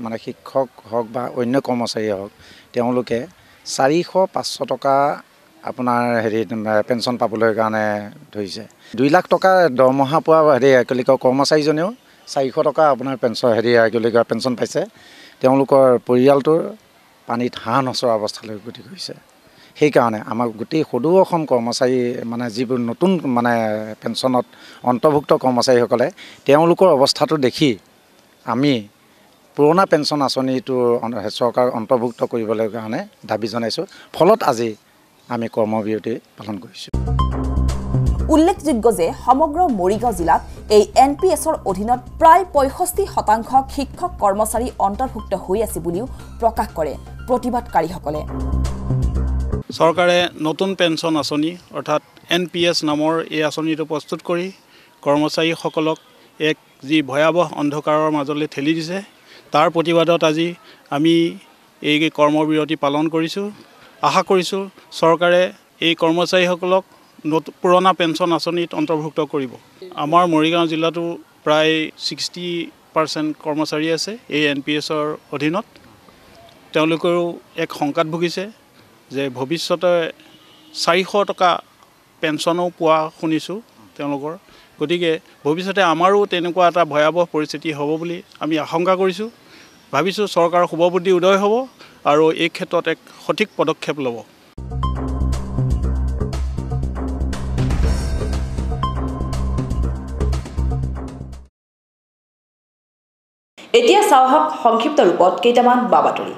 মানে শিক্ষক হওক বা অন্য কৰ্মচাৰীয়ে হওক তেওঁলোকে চাৰিশ পাঁচশ টকা আপোনাৰ হেৰি পেঞ্চন পাবলৈ কাৰণে ধৰিছে। দুই লাখ টকা দৰমহা পোৱা হেৰি কি বুলি কয় কৰ্মচাৰীজনেও চাৰিশ টকা আপোনাৰ পেঞ্চন হেৰি কি বুলি কয় পেঞ্চন পাইছে। তেওঁলোকৰ পৰিয়ালটোৰ পানীত হাঁহ নচৰা অৱস্থালৈ গতি কৰিছে। সেইকাৰণে আমাৰ গোটেই সদৌ অসম কৰ্মচাৰী মানে যিবোৰ নতুন মানে পেঞ্চনত অন্তৰ্ভুক্ত কৰ্মচাৰীসকলে তেওঁলোকৰ অৱস্থাটো দেখি আমি পুৰণা পেঞ্চন আঁচনিটো চৰকাৰ অন্তৰ্ভুক্ত কৰিবলৈ কাৰণে দাবী জনাইছোঁ। ফলত আজি আমি কৰ্মবিৰতি পালন কৰিছোঁ। উল্লেখযোগ্য যে সমগ্ৰ মৰিগাঁও জিলাত এই এন পি এছৰ অধীনত প্ৰায় পঁয়ষষ্ঠি শতাংশ শিক্ষক কৰ্মচাৰী অন্তৰ্ভুক্ত হৈ আছে বুলিও প্ৰকাশ কৰে প্ৰতিবাদকাৰীসকলে। চৰকাৰে নতুন পেঞ্চন আঁচনি অৰ্থাৎ এন পি এছ নামৰ এই আঁচনিটো প্ৰস্তুত কৰি কৰ্মচাৰীসকলক এক যি ভয়াৱহ অন্ধকাৰৰ মাজলৈ ঠেলি দিছে তাৰ প্ৰতিবাদত আজি আমি এই কৰ্মবিৰতি পালন কৰিছোঁ। আশা কৰিছোঁ চৰকাৰে এই কৰ্মচাৰীসকলক পুৰণা পেঞ্চন আঁচনিত অন্তৰ্ভুক্ত কৰিব। আমাৰ মৰিগাঁও জিলাতো প্ৰায় ছিক্সটি পাৰ্চেণ্ট কৰ্মচাৰী আছে এই এন পি এছৰ অধীনত। তেওঁলোকেও এক শংকাত ভুগিছে যে ভৱিষ্যতে চাৰিশ টকা পেঞ্চনো পোৱা শুনিছোঁ তেওঁলোকৰ। গতিকে ভৱিষ্যতে আমাৰো তেনেকুৱা এটা ভয়াৱহ পৰিস্থিতি হ'ব বুলি আমি আশংকা কৰিছোঁ। ভাবিছোঁ চৰকাৰৰ শুভবুদ্ধি উদয় হ'ব আৰু এই ক্ষেত্ৰত এক সঠিক পদক্ষেপ ল'ব। এতিয়া চাওঁ আহক সংক্ষিপ্ত ৰূপত কেইটামান বা বাতৰি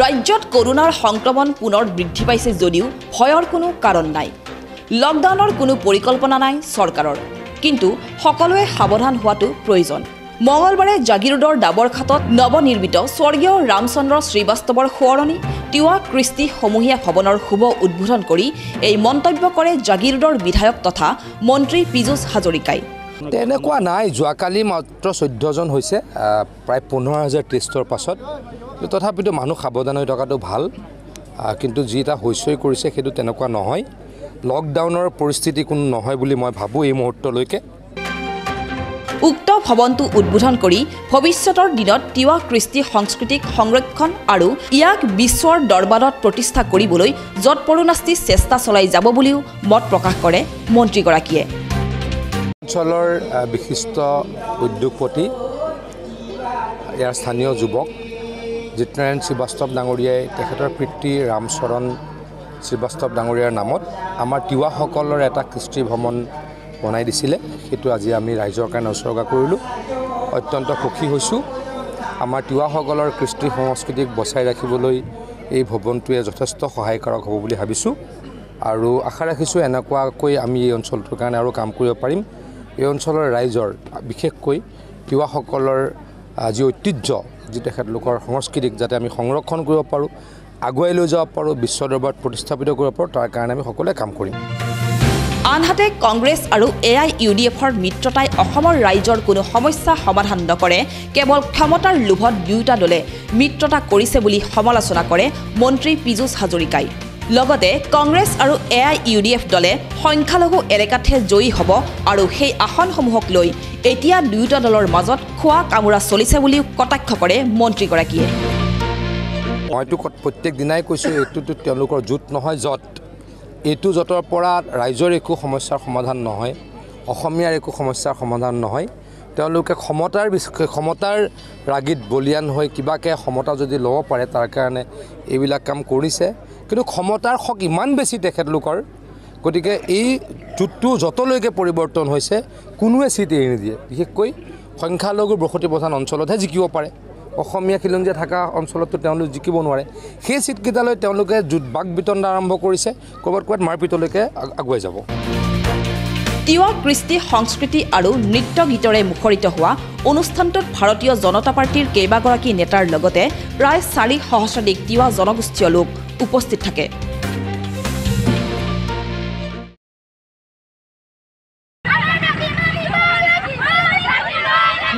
ৰাজ্যত কৰোণাৰ সংক্ৰমণ পুনৰ বৃদ্ধি পাইছে যদিও ভয়ৰ কোনো কাৰণ নাই। লকডাউনৰ কোনো পৰিকল্পনা নাই চৰকাৰৰ। কিন্তু সকলোৱে সাৱধান হোৱাটো প্ৰয়োজন। মঙলবাৰে জাগিৰোডৰ ডাবৰঘাটত নৱনিৰ্মিত স্বৰ্গীয় ৰামচন্দ্ৰ শ্ৰীবাস্তৱৰ সোঁৱৰণি তিৱা কৃষ্টি সমূহীয়া ভৱনৰ শুভ উদ্বোধন কৰি এই মন্তব্য কৰে জাগিৰোডৰ বিধায়ক তথা মন্ত্ৰী পীযুষ হাজৰিকাই। তেনেকুৱা নাই যোৱাকালি মাত্ৰ চৈধ্যজন হৈছে প্ৰায় পোন্ধৰ হাজাৰ টেষ্টৰ পাছত। তথাপিতো মানুহ সাৱধান হৈ থকাটো ভাল কিন্তু যি এটা হৈচৈ কৰিছে সেইটো তেনেকুৱা নহয়। লকডাউনৰ পৰিস্থিতি কোনো নহয় বুলি মই ভাবোঁ এই মুহূৰ্তলৈকে। উক্ত ভৱনটো উদ্বোধন কৰি ভৱিষ্যতৰ দিনত তিৱা কৃষ্টি সংস্কৃতিক সংৰক্ষণ আৰু ইয়াক বিশ্বৰ দৰবাৰত প্ৰতিষ্ঠা কৰিবলৈ যৎপৰোনাস্তি চেষ্টা চলাই যাব বুলিও মত প্ৰকাশ কৰে মন্ত্ৰীগৰাকীয়ে। অঞ্চলৰ বিশিষ্ট উদ্যোগপতি ইয়াৰ স্থানীয় যুৱক জিতনাৰায়ণ শ্ৰীবাস্তৱ ডাঙৰীয়াই তেখেতৰ পিতৃ ৰামচৰণ শ্ৰীবাস্তৱ ডাঙৰীয়াৰ নামত আমাৰ তিৱাসকলৰ এটা কৃষ্টি ভ্ৰমণ বনাই দিছিলে। সেইটো আজি আমি ৰাইজৰ কাৰণে উচৰ্গা কৰিলোঁ। অত্যন্ত সুখী হৈছোঁ। আমাৰ তিৱাসকলৰ কৃষ্টি সংস্কৃতিক বচাই ৰাখিবলৈ এই ভৱনটোৱে যথেষ্ট সহায়কাৰক হ'ব বুলি ভাবিছোঁ। আৰু আশা ৰাখিছোঁ এনেকুৱাকৈ আমি এই অঞ্চলটোৰ কাৰণে আৰু কাম কৰিব পাৰিম। এই অঞ্চলৰ ৰাইজৰ বিশেষকৈ তিৱাসকলৰ যি ঐতিহ্য যি তেখেতলোকৰ সংস্কৃতিক যাতে আমি সংৰক্ষণ কৰিব পাৰোঁ আগুৱাই লৈ যাব পাৰোঁ বিশ্ব দৰবাৰত প্ৰতিস্থাপিত কৰিব পাৰোঁ তাৰ কাৰণে আমি সকলোৱে কাম কৰিম। আনহাতে কংগ্ৰেছ আৰু এ আই ইউ ডি এফৰ মিত্ৰতাই অসমৰ ৰাইজৰ কোনো সমস্যা সমাধান নকৰে কেৱল ক্ষমতাৰ লোভত দুয়োটা দলে মিত্ৰতা কৰিছে বুলি সমালোচনা কৰে মন্ত্ৰী পীযুষ হাজৰিকাই। লগতে কংগ্ৰেছ আৰু A I U D F দলে সংখ্যালঘু এলেকাতহে জয়ী হ'ব আৰু সেই আসনসমূহক লৈ এতিয়া দুয়োটা দলৰ মাজত খোৱা কামোৰা চলিছে বুলিও কটাক্ষ কৰে মন্ত্ৰীগৰাকীয়ে। মইতো ক- প্ৰত্যেক দিনাই কৈছোঁ এইটোতো তেওঁলোকৰ জোঁট নহয় য'ত এইটো য'তৰ পৰা ৰাইজৰ একো সমস্যাৰ সমাধান নহয় অসমীয়াৰ একো সমস্যাৰ সমাধান নহয় তেওঁলোকে ক্ষমতাৰ বিচ- ক্ষমতাৰ ৰাগীত বলিয়ান হৈ কিবাকৈ ক্ষমতা যদি ল'ব পাৰে তাৰ কাৰণে এইবিলাক কাম কৰিছে। কিন্তু ক্ষমতাৰ শক ইমান বেছি তেখেতলোকৰ গতিকে এই জোঁটটো য'তলৈকে পৰিৱৰ্তন হৈছে কোনোৱে চিট এৰি নিদিয়ে। বিশেষকৈ সংখ্যালঘু বসতি প্ৰধান অঞ্চলতহে জিকিব পাৰে। অসমীয়া খিলঞ্জীয়া থকা অঞ্চলততো তেওঁলোক জিকিব নোৱাৰে। সেই চিটকেইটালৈ তেওঁলোকে বাক বিতণ্ডা আৰম্ভ কৰিছে ক'ৰবাত ক'ৰবাত মাৰপিটলৈকে আগ- আগুৱাই যাব। তিৱা কৃষ্টি সংস্কৃতি আৰু নৃত্য গীতৰে মুখৰিত হোৱা অনুষ্ঠানটোত ভাৰতীয় জনতা পাৰ্টীৰ কেইবাগৰাকী নেতাৰ লগতে প্ৰায় চাৰি সহস্ৰাধিক তিৱা জনগোষ্ঠীয় লোক উপস্থিত থাকে।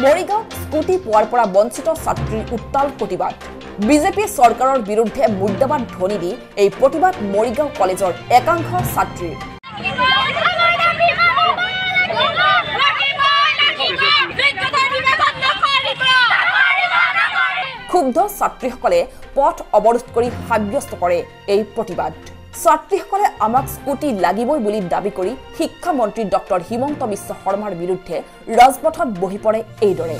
মৰিগাঁৱত স্কুটি পোৱাৰ পৰা বঞ্চিত ছাত্ৰীৰ উত্তাল প্ৰতিবাদ। বিজেপি চৰকাৰৰ বিৰুদ্ধে মুদ্ৰাবাদ ধ্বনি দি এই প্ৰতিবাদ মৰিগাঁও কলেজৰ একাংশ ছাত্ৰীৰ। ক্ষুব্ধ ছাত্ৰীসকলে পথ অৱৰোধ কৰি সাব্যস্ত কৰে এই প্ৰতিবাদ। ছাত্ৰীসকলে আমাক স্কুটি লাগিবই বুলি দাবী কৰি শিক্ষামন্ত্ৰী ডক্টৰ হিমন্ত বিশ্ব শৰ্মাৰ বিৰুদ্ধে ৰাজপথত বহি পৰে এইদৰে।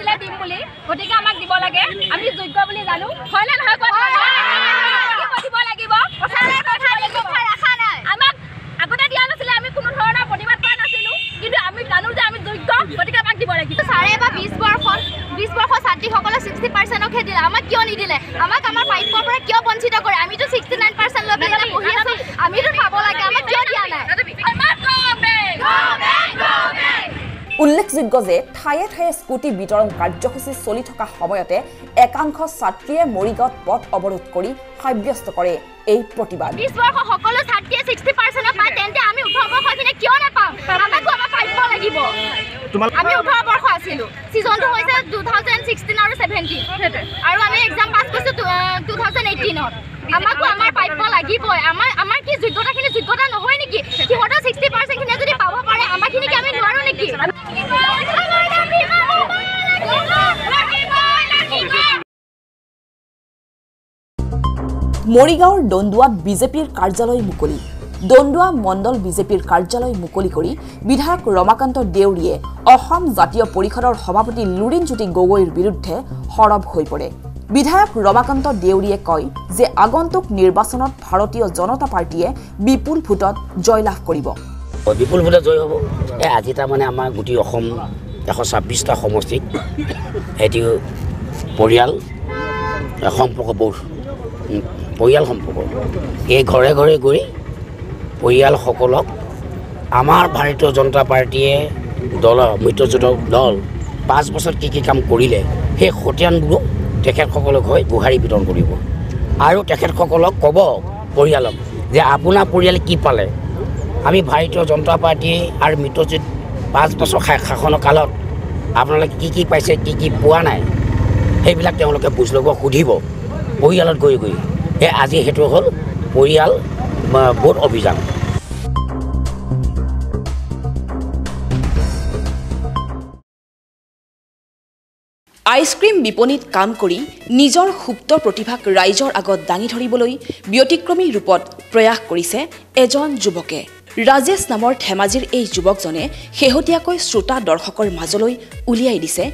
দিছিলে দিম বুলি গতিকে আমাক দিব লাগে আমি যোগ্য বুলি জানো হয় নে নহয় কোৱা? দিব লাগিব আমাক আগতে দিয়া নাছিলে আমি কোনো ধৰণৰ প্ৰতিবাদ কৰা নাছিলো কিন্তু আমি জানো যে আমি যোগ্য গতিকে আমাক দিব লাগিব চাৰে বা বিছ বৰ্ষত বিছ বৰ্ষৰ ছাত্ৰীসকলক ছিক্সটি পাৰ্চেণ্টকহে দিলে আমাক কিয় নিদিলে আমাক আমাৰ প্ৰাপ্যৰ পৰা কিয় বঞ্চিত কৰে আমিতো ছিক্সটি নাইন পাৰ্চেণ্ট লৈ পেলাই পঢ়ি আছো আমিতো পাব লাগে আমাক কিয় দিয়া নাই উল্লেখযোগ্য যে ঠায়ে ঠায়ে স্কুটি বিতৰণ কাৰ্যসূচী চলি থকা সময়তে একাংশ ছাত্ৰীয়ে মৰিগাঁৱত পথ অৱৰোধ কৰি সাব্যস্ত কৰে। এই প্ৰতিবাদ। বিছ বৰ্ষৰ সকলো ছাত্ৰীয়ে ছিক্সটি পাৰ্চেণ্টত পায় তেন্তে আমি ওঠৰ বৰ্ষৰখিনিয়ে কিয় নাপাওঁ? আমাকো আমাৰ প্ৰাপ্য লাগিব। আমি ওঠৰ বৰ্ষ আছিলোঁ। ছিজনটো হৈছে টু থাউজেণ্ড ছিক্সটিন আৰু ছেভেণ্টিন আৰু আমি এক্সাম পাছ কৰিছোঁ টু থাউজেণ্ড এইটিনত আমাকো আমাৰ প্ৰাপ্য লাগিবই। আমাৰ আমাৰ কি যোগ্যতাখিনি যোগ্যতা নহয় নেকি? সিহঁতৰ ছিক্সটি পাৰ্চেণ্টখিনিয়ে যদি পাব পাৰে আমাৰখিনিকে আমি নোৱাৰোঁ নেকি মৰিগাঁৱৰ দণ্ডুৱাত বিজেপিৰ কাৰ্যালয় মুকলি। দণ্ডুৱা মণ্ডল বিজেপিৰ কাৰ্যালয় মুকলি কৰি বিধায়ক ৰমাকান্ত দেউৰীয়ে অসম জাতীয় পৰিষদৰ সভাপতি লুৰিণজ্যোতি গগৈৰ বিৰুদ্ধে সৰব হৈ পৰে। বিধায়ক ৰমাকান্ত দেউৰীয়ে কয় যে আগন্তুক নিৰ্বাচনত ভাৰতীয় জনতা পাৰ্টীয়ে বিপুল ভোটত জয়লাভ কৰিব। বিপুল ভোটে জয় হ'ব। এই আজি তাৰমানে আমাৰ গোটেই অসম এশ ছাব্বিছটা সমষ্টিত এটি পৰিয়াল এ, সম্পৰ্কবোৰ উম, পৰিয়াল সম্পৰ্ক। এই ঘৰে ঘৰে গৈ পৰিয়ালসকলক আমাৰ ভাৰতীয় জনতা পাৰ্টীয়ে দলৰ মিত্ৰজোঁট দল পাঁচ বছৰত কি কি কাম কৰিলে সেই সতীয়ানবোৰক তেখেতসকলক হৈ গোহাৰি বিতৰণ কৰিব। আৰু তেখেতসকলক ক'ব পৰিয়ালক যে আপোনাৰ পৰিয়ালে কি পালে? আমি ভাৰতীয় জনতা পাৰ্টী আৰু মিত্ৰজোঁট পাঁচ বছৰ শাসনৰ কালত আপোনালোকে কি কি পাইছে কি কি পোৱা নাই সেইবিলাক তেওঁলোকে বুজ ল'ব সুধিব পৰিয়ালত গৈ গৈ। সেই আজি সেইটো হ'ল পৰিয়াল বা ভোট অভিযান। আইচক্ৰীম বিপণীত কাম কৰি নিজৰ সুপ্ত প্ৰতিভাক ৰাইজৰ আগত দাঙি ধৰিবলৈ ব্যতিক্ৰমী ৰূপত প্ৰয়াস কৰিছে এজন যুৱকে। ৰাজেশ নামৰ ধেমাজিৰ এই যুৱকজনে শেহতীয়াকৈ শ্ৰোতা দৰ্শকৰ মাজলৈ উলিয়াই দিছে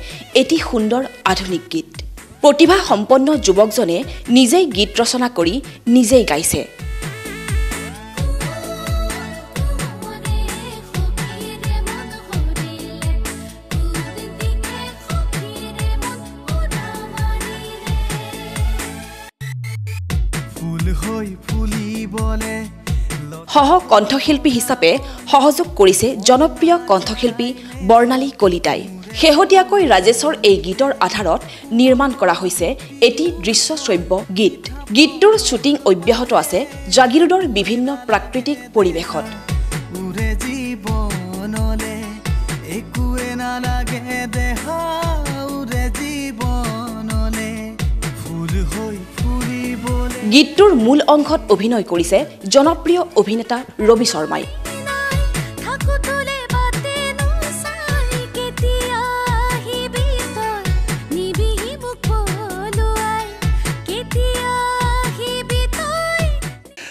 এটি সুন্দৰ আধুনিক গীত। প্ৰতিভা সম্পন্ন যুৱকজনে নিজেই গীত ৰচনা কৰি নিজেই গাইছে। সহ কণ্ঠশিল্পী হিচাপে সহযোগ কৰিছে জনপ্ৰিয় কণ্ঠশিল্পী বৰ্ণালী কলিতাই। শেহতীয়াকৈ ৰাজেশৰ এই গীতৰ আধাৰত নিৰ্মাণ কৰা হৈছে এটি দৃশ্যশ্ৰব্য গীত। গীতটোৰ শ্বুটিং অব্যাহত আছে জাগিৰোডৰ বিভিন্ন প্ৰাকৃতিক পৰিৱেশত। একোৱে নালাগে দেহা। গীতটোৰ মূল অংশত অভিনয় কৰিছে জনপ্ৰিয় অভিনেতা ৰবি শৰ্মাই।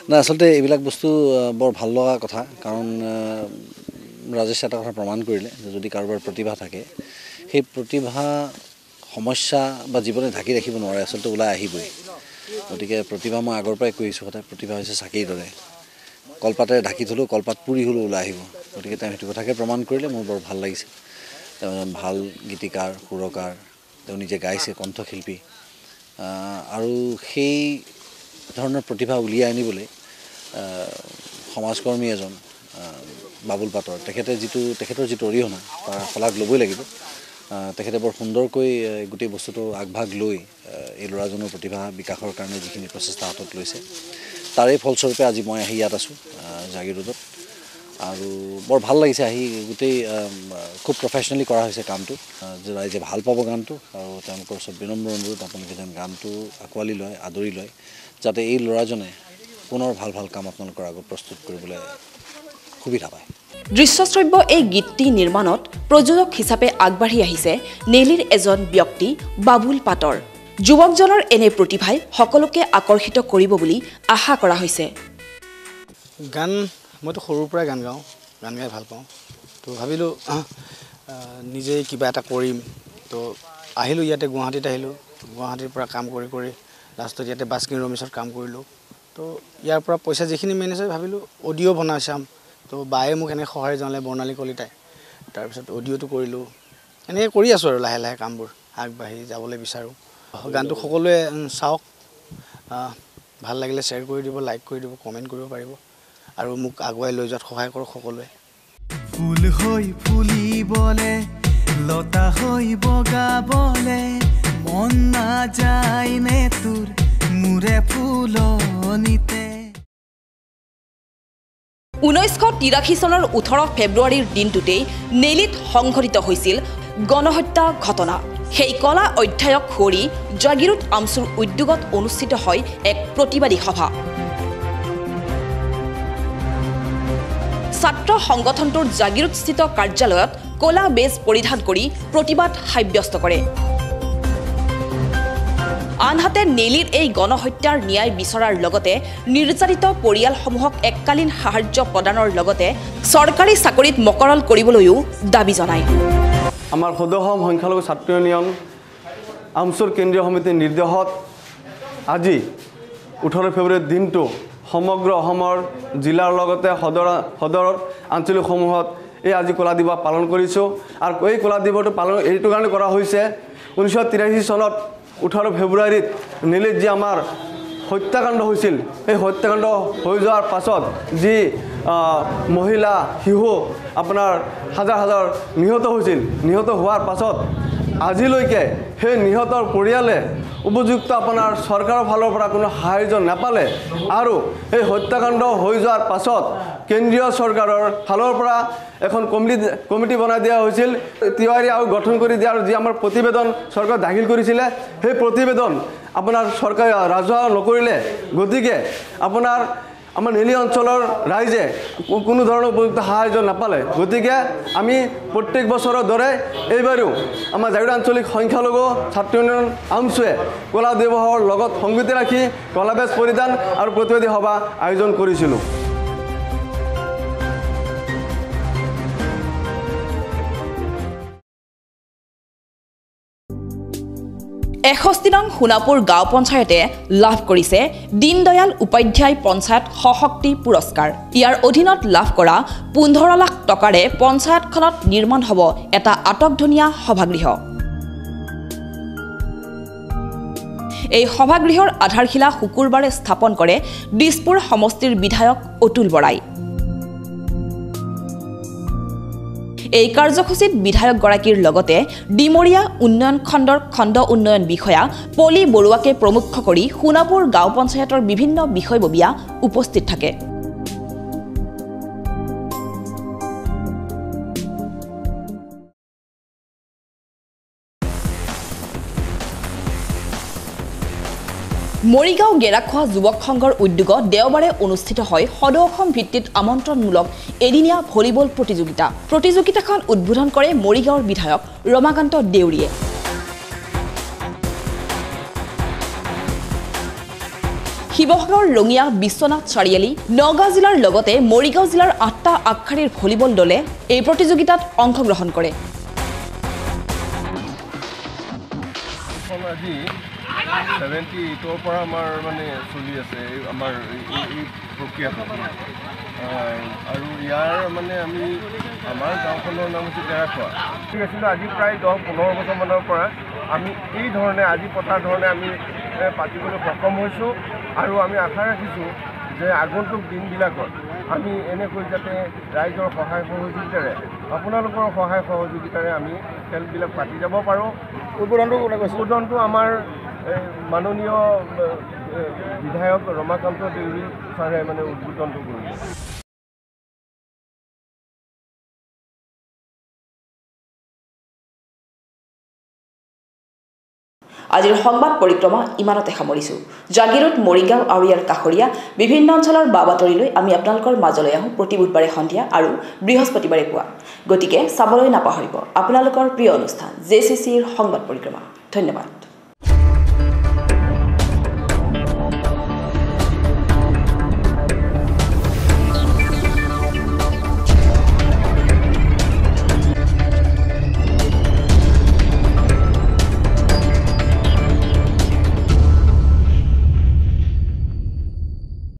নাই আচলতে এইবিলাক বস্তু বৰ ভাল লগা কথা কাৰণ ৰাজেশে এটা কথা প্ৰমাণ কৰিলে যদি কাৰোবাৰ প্ৰতিভা থাকে সেই প্ৰতিভা সমস্যা বা জীৱনে ঢাকি ৰাখিব নোৱাৰে আচলতে ওলাই আহিবই। গতিকে প্ৰতিভা মই আগৰ পৰাই কৈ আহিছোঁ সদায় প্ৰতিভা হৈছে চাকিৰ দৰে। কলপাতেৰে ঢাকি থ'লেও কলপাত পুৰি হ'লেও ওলাই আহিব। গতিকে তেওঁ সেইটো কথাকে প্ৰমাণ কৰিলে মোৰ বৰ ভাল লাগিছে। তেওঁ এজন ভাল গীতিকাৰ সুৰকাৰ তেওঁ নিজে গাইছে কণ্ঠশিল্পী। আৰু সেই ধৰণৰ প্ৰতিভা উলিয়াই আনিবলৈ সমাজকৰ্মী এজন বাবুল পাটৰ তেখেতে যিটো তেখেতৰ যিটো অৰিহণা তাৰ শলাগ ল'বই লাগিব। তেখেতে বৰ সুন্দৰকৈ গোটেই বস্তুটো আগভাগ লৈ এই ল'ৰাজনৰ প্ৰতিভা বিকাশৰ কাৰণে যিখিনি প্ৰচেষ্টা হাতত লৈছে তাৰেই ফলস্বৰূপে আজি মই আহি ইয়াত আছোঁ জাগিৰোডত আৰু বৰ ভাল লাগিছে আহি গোটেই খুব প্ৰফেচনেলি কৰা হৈছে কামটো ৰাইজে ভাল পাব গানটো আৰু তেওঁলোকৰ ওচৰত বিনম্ৰ অনুৰোধ আপোনালোকে যেন গানটো আঁকোৱালি লয় আদৰি লয় যাতে এই ল'ৰাজনে পুনৰ ভাল ভাল কাম আপোনালোকৰ আগত প্ৰস্তুত কৰিবলৈ সুবিধা পায়। দৃশ্যশ্ৰব্য এই গীতটি নিৰ্মাণত প্ৰযোজক হিচাপে আগবাঢ়ি আহিছে নেলিৰ এজন ব্যক্তি বাবুল পাটৰ। যুৱকজনৰ এনে প্ৰতিভাই সকলোকে আকৰ্ষিত কৰিব বুলি আশা কৰা হৈছে। গান মইতো সৰুৰ পৰাই গান গাওঁ গান গাই ভাল পাওঁ। তো ভাবিলোঁ নিজেই কিবা এটা কৰিম। তো আহিলোঁ ইয়াতে গুৱাহাটীত আহিলোঁ। গুৱাহাটীৰ পৰা কাম কৰি কৰি লাষ্টত ইয়াতে বাস্কিন ৰমিছত কাম কৰিলোঁ। তো ইয়াৰ পৰা পইচা যিখিনি মেনেজ হয় ভাবিলোঁ অডিঅ' বনাই চাম। তো বায়ে মোক এনেকৈ সহায় জনালে বৰ্ণালী কলিতাই। তাৰপিছত অডিঅ'টো কৰিলোঁ। এনেকৈ কৰি আছোঁ আৰু লাহে লাহে কামবোৰ আগবাঢ়ি যাবলৈ বিচাৰোঁ। গানটো সকলোৱে চাওক। ভাল লাগিলে শ্বেয়াৰ কৰি দিব লাইক কৰি দিব কমেণ্ট কৰিব পাৰিব। আৰু মোক আগুৱাই লৈ যোৱাত সহায় কৰক সকলোৱে। ফুল হৈ ফুলিবলে লতা হৈ বগাবলে মন নাযায় নে তোৰ মোৰে ফুলনিতে। ঊনৈছশ তিৰাশী চনৰ ওঠৰ ফেব্ৰুৱাৰীৰ দিনটোতেই নেলিত সংঘটিত হৈছিল গণহত্যা ঘটনা। সেই কলা অধ্যায়ক সুঁৱৰি জাগিৰোড আমচুৰ উদ্যোগত অনুষ্ঠিত হয় এক প্ৰতিবাদী সভা। ছাত্ৰ সংগঠনটোৰ জাগিৰোডস্থিত কাৰ্যালয়ত কলা বেজ পৰিধান কৰি প্ৰতিবাদ সাব্যস্ত কৰে। আনহাতে নেলিৰ এই গণহত্যাৰ ন্যায় বিচৰাৰ লগতে নিৰ্যাতিত পৰিয়ালসমূহক এককালীন সাহায্য প্ৰদানৰ লগতে চৰকাৰী চাকৰিত মকৰল কৰিবলৈও দাবী জনায়। আমাৰ সদসম সংখ্যালঘু ছাত্ৰ ইউনিয়ন আমচুৰ কেন্দ্ৰীয় সমিতিৰ নিৰ্দেশত আজি ওঠৰ ফেব্ৰুৱাৰীৰ দিনটো সমগ্ৰ অসমৰ জিলাৰ লগতে সদৰ সদৰৰ আঞ্চলিকসমূহত এই আজি কলা দিৱস পালন কৰিছোঁ। আৰু এই কলা দিৱসটো পালন এইটো কাৰণে কৰা হৈছে ঊনৈছশ তিৰাশী চনত ওঠৰ ফেব্ৰুৱাৰীত নেলিত যি আমাৰ হত্যাকাণ্ড হৈছিল এই হত্যাকাণ্ড হৈ যোৱাৰ পাছত যি মহিলা শিশু আপোনাৰ হাজাৰ হাজাৰ নিহত হৈছিল নিহত হোৱাৰ পাছত আজিলৈকে সেই নিহতৰ পৰিয়ালে উপযুক্ত আপোনাৰ চৰকাৰৰ ফালৰ পৰা কোনো সাহাৰ্য নাপালে আৰু এই হত্যাকাণ্ড হৈ যোৱাৰ পাছত কেন্দ্ৰীয় চৰকাৰৰ ফালৰ পৰা এখন কমিটি কমিটি বনাই দিয়া হৈছিল। তিৱাৰী আৰু গঠন কৰি দিয়াৰ যি আমাৰ প্ৰতিবেদন চৰকাৰে দাখিল কৰিছিলে সেই প্ৰতিবেদন আপোনাৰ চৰকাৰে ৰাজহুৱা নকৰিলে। গতিকে আপোনাৰ আমাৰ নেলি অঞ্চলৰ ৰাইজে কোনো ধৰণৰ উপযুক্ত সাহাৰ্য নাপালে। গতিকে আমি প্ৰত্যেক বছৰৰ দৰে এইবাৰো আমাৰ জাগিৰা আঞ্চলিক সংখ্যালঘু ছাত্ৰ ইউনিয়ন আমচুৱে কলা দিৱসৰ লগত সংগতি ৰাখি কলা বেজ পৰিধান আৰু প্ৰতিবাদী সভা আয়োজন কৰিছিলোঁ। এষষ্ঠি নং সোণাপুৰ গাঁও পঞ্চায়তে লাভ কৰিছে দীনদয়াল উপাধ্যায় পঞ্চায়ত সশক্তি পুৰস্কাৰ। ইয়াৰ অধীনত লাভ কৰা পোন্ধৰ লাখ টকাৰে পঞ্চায়তখনত নিৰ্মাণ হ'ব এটা আটকধুনীয়া সভাগৃহ। এই সভাগৃহৰ আধাৰশিলা শুকুৰবাৰে স্থাপন কৰে দিছপুৰ সমষ্টিৰ বিধায়ক অতুল বৰাই। এই কাৰ্যসূচীত বিধায়কগৰাকীৰ লগতে ডিমৰীয়া উন্নয়ন খণ্ডৰ খণ্ড উন্নয়ন বিষয়া পলি বৰুৱাকে প্ৰমুখ কৰি সোণাপুৰ গাঁও পঞ্চায়তৰ বিভিন্ন বিষয়ববীয়া উপস্থিত থাকে। মৰিগাঁও গেৰাখোৱা যুৱক সংঘৰ উদ্যোগত দেওবাৰে অনুষ্ঠিত হয় সদৌ অসম ভিত্তিত আমন্ত্ৰণমূলক এদিনীয়া ভলীবল প্ৰতিযোগিতা। প্ৰতিযোগিতাখন উদ্বোধন কৰে মৰিগাঁৱৰ বিধায়ক ৰমাকান্ত দেউৰীয়ে। শিৱসাগৰ ৰঙিয়া বিশ্বনাথ চাৰিআলি নগাঁও জিলাৰ লগতে মৰিগাঁও জিলাৰ আঠটা আগশাৰীৰ ভলীবল দলে এই প্ৰতিযোগিতাত অংশগ্ৰহণ কৰে। ছেভেণ্টি এইটৰ পৰা আমাৰ মানে চলি আছে আমাৰ এই- প্ৰক্ৰিয়াটো আৰু ইয়াৰ মানে আমি আমাৰ গাঁওখনৰ নাম হৈছে ডেৰাখোৱা ঠিক আছিলোঁ আজি প্ৰায় দহ পোন্ধৰ বছৰমানৰ পৰা আমি এই ধৰণে আজি পতাৰ ধৰণে আমি পাতিবলৈ সক্ষম হৈছোঁ আৰু আমি আশা ৰাখিছোঁ যে আগন্তুক দিনবিলাকত আমি এনেকৈ যাতে ৰাইজৰ সহায় সহযোগিতাৰে আপোনালোকৰ সহায় সহযোগিতাৰে আমি খেলবিলাক পাতি যাব পাৰোঁ উদ্বোধনটো উদ্বোধনটো আমাৰ মাননীয় বিধায়ক মানে আজিৰ সংবাদ পৰিক্ৰমা ইমানতে সামৰিছোঁ। জাগিৰোড মৰিগাঁও আৰু ইয়াৰ কাষৰীয়া বিভিন্ন অঞ্চলৰ বা বাতৰিলৈ আমি আপোনালোকৰ মাজলৈ আহোঁ প্ৰতি বুধবাৰে সন্ধিয়া আৰু বৃহস্পতিবাৰে পুৱা। গতিকে চাবলৈ নাপাহৰিব। আপোনালোকৰ প্ৰিয় অনুষ্ঠান জে চি চিৰ সংবাদ পৰিক্ৰমা। ধন্যবাদ।